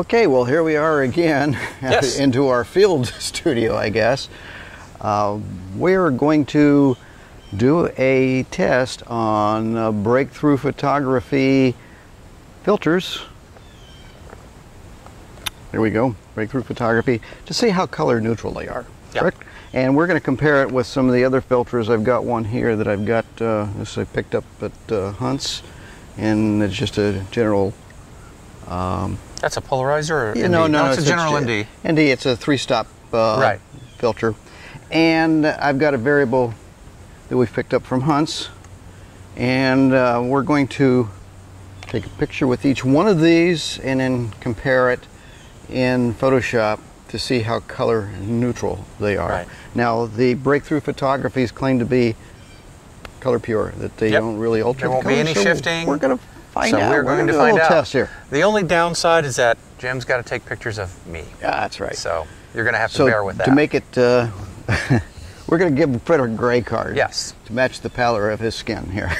Okay, well, here we are again Yes. into our field studio, I guess. Uh, we're going to do a test on uh, breakthrough photography filters. There we go, breakthrough photography, to see how color neutral they are. Yep. Correct? And we're going to compare it with some of the other filters. I've got one here that I've got, uh, this I picked up at uh, Hunt's, and it's just a general um, That's a polarizer or yeah, ND? no, no, it's, a general ND. ND, it's a three-stop uh, Right. filter, and I've got a variable that we've picked up from Hunts, and uh, we're going to take a picture with each one of these and then compare it in Photoshop to see how color neutral they are. Right. Now, the breakthrough photographies claim to be color pure, that they Yep. don't really alter There won't be color, any so shifting. We're going to find so out. we're going gonna to find out. test here. The only downside is that Jim's got to take pictures of me. Yeah, that's right. So you're going to have to So bear with that. to make it, uh, we're going to give Fred a gray card. Yes. To match the pallor of his skin here.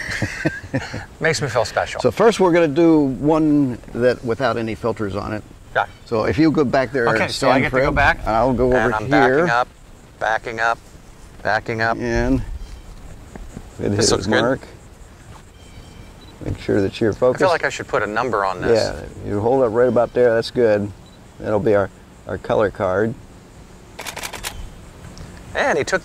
Makes me feel special. so first we're going to do one that without any filters on it. yeah. So if you go back there, Okay, and so I get to go back. I'll go over and I'm here. backing up, backing up, backing up. And it This hit looks his good. Make sure that you're focused. I feel like I should put a number on this. yeah, you hold it right about there. That's good. That'll be our, our color card. And he took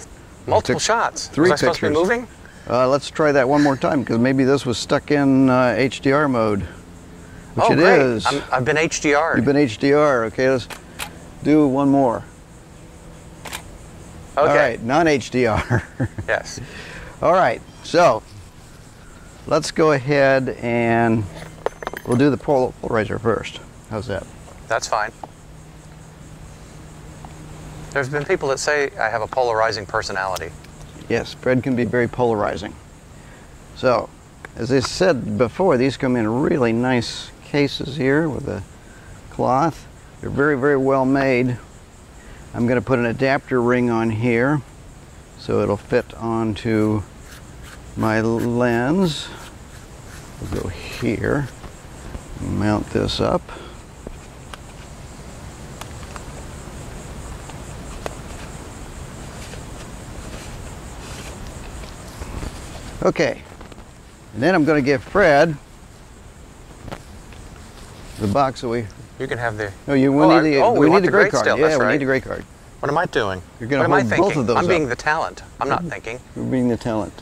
multiple took shots. three Was I supposed to be moving? Uh, let's try that one more time because maybe this was stuck in uh, HDR mode. Which oh, it great. is. I'm, I've been HDR'd. You've been HDR. Okay, let's do one more. okay. All right, non-HDR. Yes. All right, so let's go ahead and we'll do the polarizer first. How's that? That's fine. There's been people that say I have a polarizing personality. Yes, bread can be very polarizing. So, as I said before, these come in really nice cases here with a cloth. They're very, very well made. I'm going to put an adapter ring on here so it'll fit onto my lens. We'll go here, mount this up. Okay, and then I'm going to give Fred the box that we. You can have the. No, you we Oh, need the oh, we, we need the great card. still, Yeah, we right. need the gray card. What am I doing? You're am I hold both of those I'm being the talent. I'm not thinking. You're being the talent.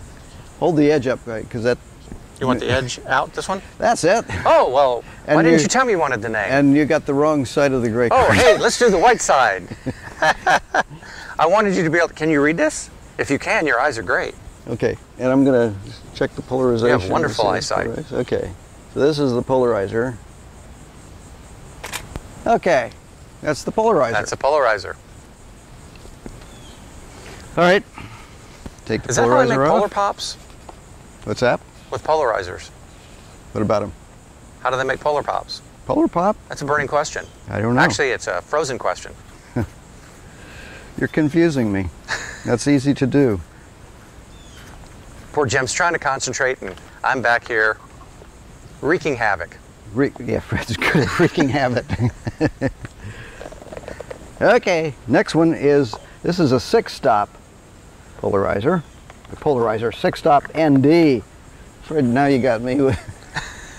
Hold the edge up, right? Because that You want the edge out? This one? that's it. Oh well. And why didn't you- you tell me you wanted the name? And you got the wrong side of the gray oh card. hey, let's do the white side. I wanted you to be able. Can you read this? If you can, your eyes are great. Okay, and I'm gonna check the polarization. to wonderful see eyesight. Okay, so this is the polarizer. Okay, that's the polarizer. That's a polarizer. All right. Take the polarizer. Is that how I make polar pops What's that? with polarizers? What about them? How do they make polar pops? Polar pop? That's a burning question. I don't know. Actually, it's a frozen question. You're confusing me. That's easy to do. Poor Jim's trying to concentrate, and I'm back here wreaking havoc. Re- yeah, Fred's good at wreaking havoc. okay, next one is this is a six-stop polarizer. The polarizer six-stop ND. Fred, now you got me with,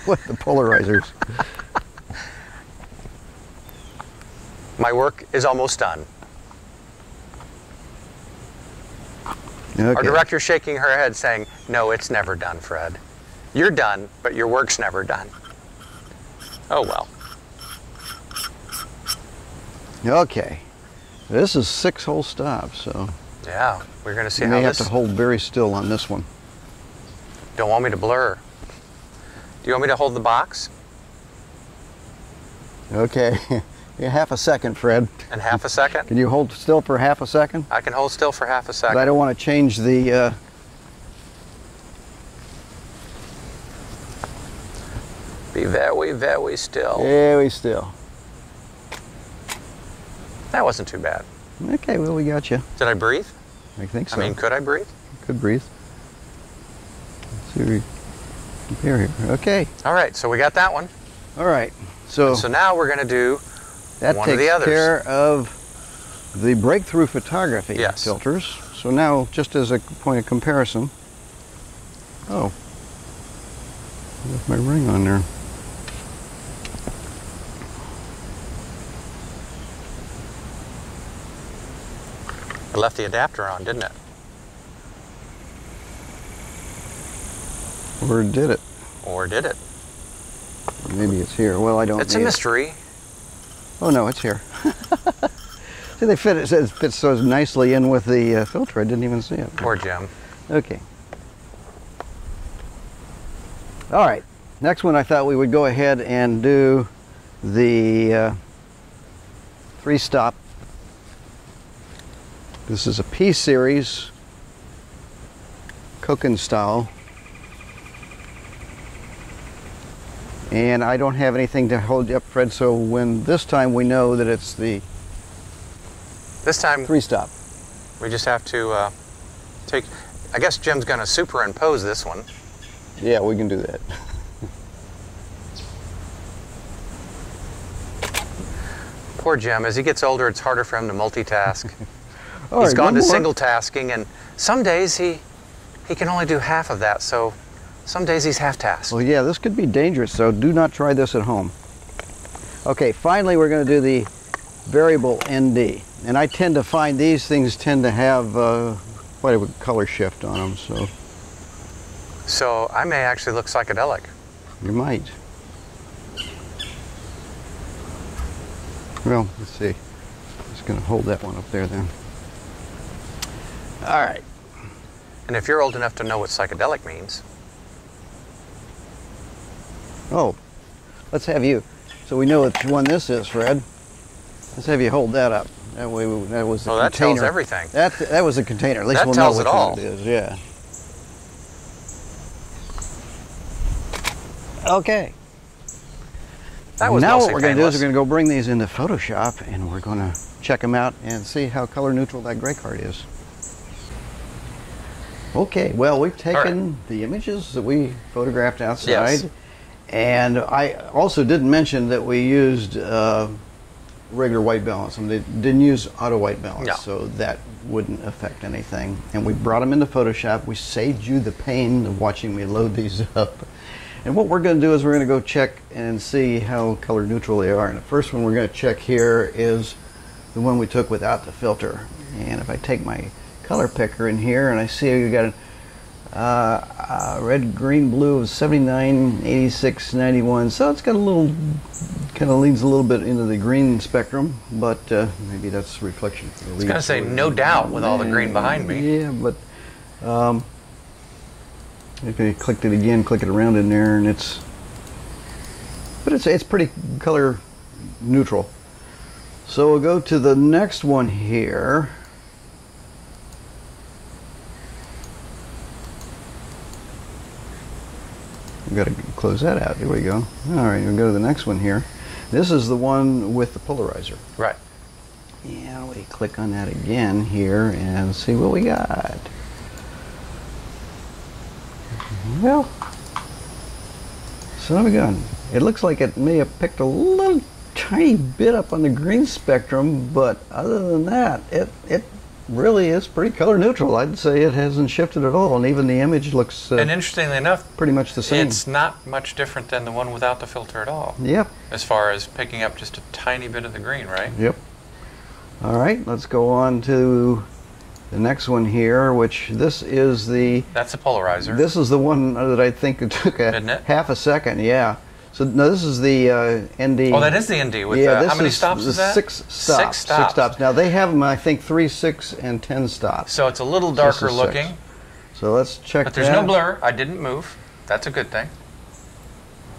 with the polarizers. My work is almost done. Our Okay. director's shaking her head, saying, No, it's never done, Fred. You're done, but your work's never done. Oh well. Okay. This is six whole stops, so Yeah, we're going to see you how may have to hold very still on this one. Don't want me to blur. Do you want me to hold the box? Okay. yeah, half a second, Fred. And half a second? Can you hold still for half a second? I can hold still for half a But I don't want to change the. Uh, Be very, very still. very still. That wasn't too bad. Okay, well we got you. Did I breathe? I think so. I mean, could I breathe? could breathe. Let's see we compare here. Okay. All right, so we got that one. All right. So, So now we're going to do That one of takes the others. care of the breakthrough photography Yes. filters. So now, just as a point of comparison, oh, I left my ring on there. It left the adapter on, didn't it? Or did it? Or did it? Maybe it's here. Well, I don't. It's a need it. mystery. Oh no, it's here. see, they fit it. It fits so nicely in with the uh, filter. I didn't even see it. Poor Jim. Okay. All right. Next one, I thought we would go ahead and do the uh, three stop. This is a P series Cokin style. And I don't have anything to hold you up, Fred, so when this time we know that it's the This time three stop. we just have to uh, take. I guess Jim's going to superimpose this one. Yeah, we can do that. Poor Jim. As he gets older, it's harder for him to multitask. All He's right, gone to more. single tasking, and some days he he can only do half of that. So some days he's half tasked. Well, yeah, this could be dangerous, so do not try this at home. Okay, finally we're going to do the variable ND. And I tend to find these things tend to have uh, quite a color shift on them, so So I may actually look psychedelic. you might. Well, let's see. Just going to hold that one up there then. All right. And if you're old enough to know what psychedelic means, Oh, let's have you. So we know which one this is, Fred. Let's have you hold that up. That way, we, that was the well, that container. tells everything. That that was a container. At least That we'll tells know it which all. one it is. Yeah. Okay. That was now what mostly we're going to do is we're going to go bring these into Photoshop and we're going to check them out and see how color neutral that gray card is. Okay, well we've taken the images that we photographed outside, Yes. and I also didn't mention that we used uh, regular white balance. I mean, they didn't use auto white balance, No. so that wouldn't affect anything. And we brought them into Photoshop. We saved you the pain of watching me load these up. And what we're going to do is we're going to go check and see how color neutral they are. And the first one we're going to check here is the one we took without the filter. And if I take my color picker in here and I see you got a uh, uh, red, green, blue of 79, 86, 91. So it's got a little, kind of leans a little bit into the green spectrum, but uh, maybe that's reflection. I was gonna say, no doubt with all the green behind me. Yeah, but um, if I clicked it again, click it around in there, and it's, but it's it's pretty color neutral. So we'll go to the next one here. We've got to close that out. Here we go. All right, we'll go to the next one here. This is the one with the polarizer. right. Yeah, we click on that again here and see what we got. Well, son of a gun. It looks like it may have picked a little tiny bit up on the green spectrum, but other than that, it it really is pretty color neutral. I'd say it hasn't shifted at all, and even the image looks uh, And interestingly enough, pretty much the same. it's not much different than the one without the filter at all, Yep, as far as picking up just a tiny bit of the green, right? yep. All right, let's go on to the next one here, which this is the That's a polarizer. This is the one that I think it took a half a second. Yeah. So no, this is the uh, ND. oh, that is the ND with yeah. this how many is stops the is that? Six stops. Six stops. stops. Now they have them, I think, three, six, and ten stops. So it's a little darker six. looking, So let's check. but there's that. no blur. I didn't move. That's a good thing.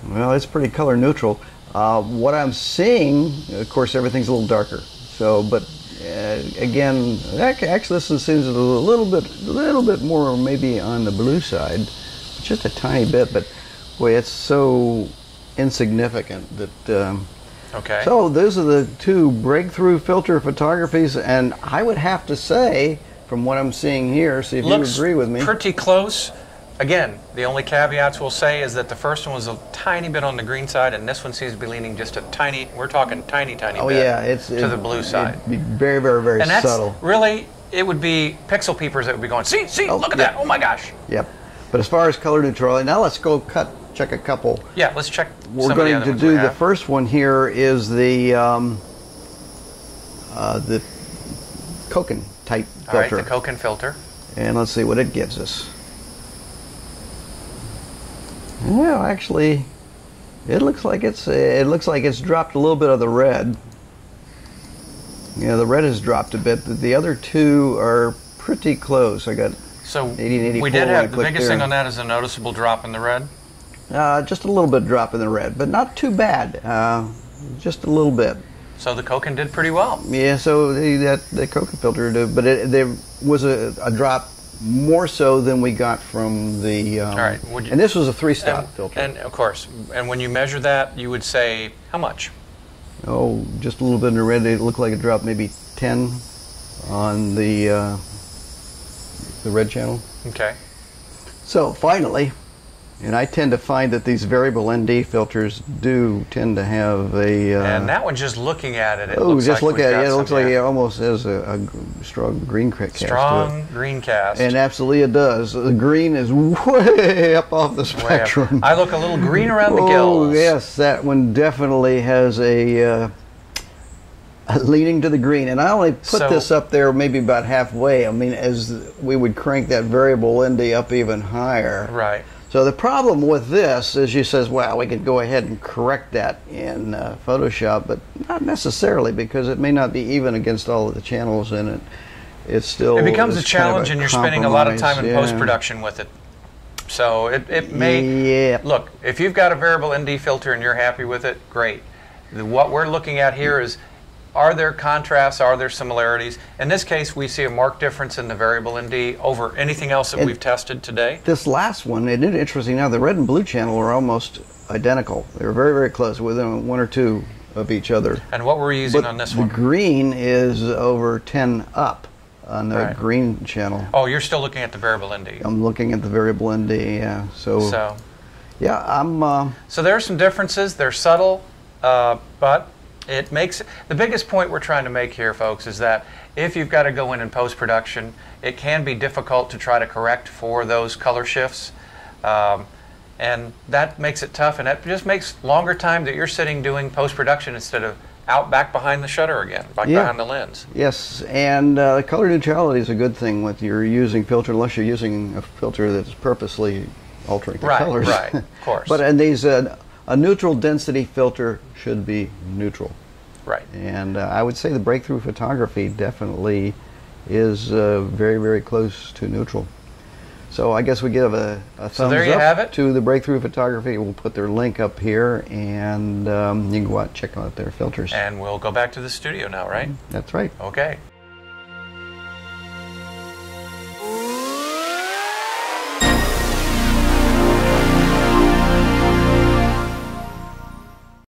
Well, it's pretty color neutral. Uh, what I'm seeing, of course, everything's a little darker. So, but uh, again, actually, this seems a little bit, a little bit more maybe on the blue side, just a tiny bit. But boy, it's so insignificant that. Um, Okay. So those are the two breakthrough filter photographies, and I would have to say, from what I'm seeing here, see if Looks you agree with me. pretty close, again, the only caveats we'll say is that the first one was a tiny bit on the green side, and this one seems to be leaning just a tiny. We're talking tiny, tiny Oh bit yeah, it's to it- the blue side. very, very, very and that's subtle. really it would be pixel peepers that would be going. See, see, Oh, look at yeah. that! Oh my gosh! Yep. But as far as color neutrality, now let's go cut check a couple. Yeah, let's check. We're going to do the first one here is the um, uh, the Cokin type All right, filter, the Cokin filter. and let's see what it gives us. Well, actually, it looks like it's it looks like it's dropped a little bit of the red. Yeah, the red has dropped a bit. but The other two are pretty close. I got So 80 and 84 we did have the biggest there. thing on that is a noticeable drop in the red. Uh, just a little bit drop in the red, but not too bad. Uh, just a little bit. So the Cokin did pretty well. Yeah, so the, that the Cokin filter, did- but it, there was a, a drop more so than we got from the. Um, All right, would you- and this was a three-stop filter. and of course, and when you measure that, you would say how much? oh, just a little bit in the red. It looked like it dropped maybe ten on the uh, the red channel. Okay. So finally, and I tend to find that these variable ND filters do tend to have a. Uh, and that one, just looking at it, it oh, looks just like look at it. It looks like it almost has a strong green cast strong green cast. And absolutely it does. The green is way up off the spectrum. I look a little green around the gills. oh, yes, that one definitely has a, uh, leaning to the green. And I only put So- this up there maybe about halfway. I mean, as we would crank that variable ND up even higher. Right. So the problem with this is you says, well, we could go ahead and correct that in uh, Photoshop, but not necessarily because it may not be even against all of the channels in it. It's still It becomes a it's kind of challenge, and you're spending a lot of time in yeah. post production with it. So it, it may Yeah. look if you've got a variable ND filter and you're happy with it, great. The, what we're looking at here is are there contrasts, are there similarities? In this case, we see a marked difference in the variable ND over anything else that And- we've tested today. This last one, it is interesting now. The red and blue channel are almost identical. They're very, very close, within one or two of each other. And what we're using But on this one? the green is over 10 up on the Right. green channel. Oh, you're still looking at the variable ND. I'm looking at the variable ND. Yeah. So, So, yeah, I'm. Uh, so there are some differences. They're subtle, uh, but it makes the biggest point we're trying to make here, folks, is that if you've got to go in in post production, it can be difficult to try to correct for those color shifts. Um, and that makes it tough, and that just makes longer time that you're sitting doing post production instead of out back behind the shutter again, back Yeah. behind the lens. Yes, and uh, color neutrality is a good thing with your using filter, unless you're using a filter that's purposely altering the Right, colors. right, of course. but in these, uh, a neutral density filter should be neutral, Right. and uh, I would say the breakthrough photography definitely is uh, very, very close to neutral. So I guess we give a, a thumbs there you up have it. to the breakthrough photography. We'll put their link up here, and um, you can go out and check out their filters. And we'll go back to the studio now, right? That's right. Okay.